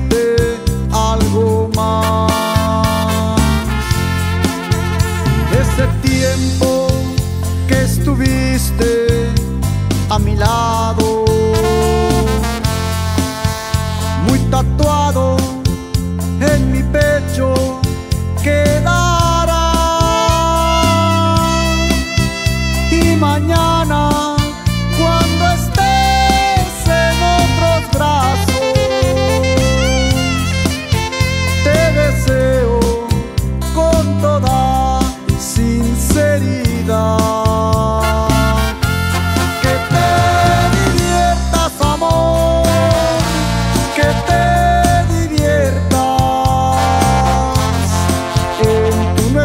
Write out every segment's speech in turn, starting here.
ofrecerte algo más. Ese tiempo que estuviste a mi lado, muy tatuado.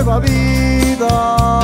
nueva vida.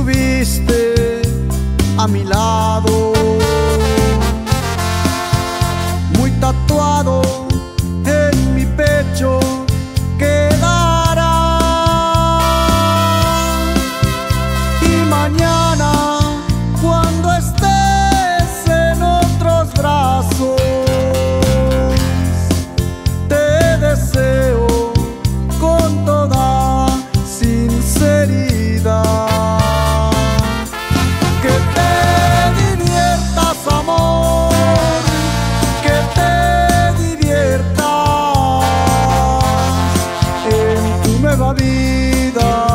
estuviste a mi lado. 기다.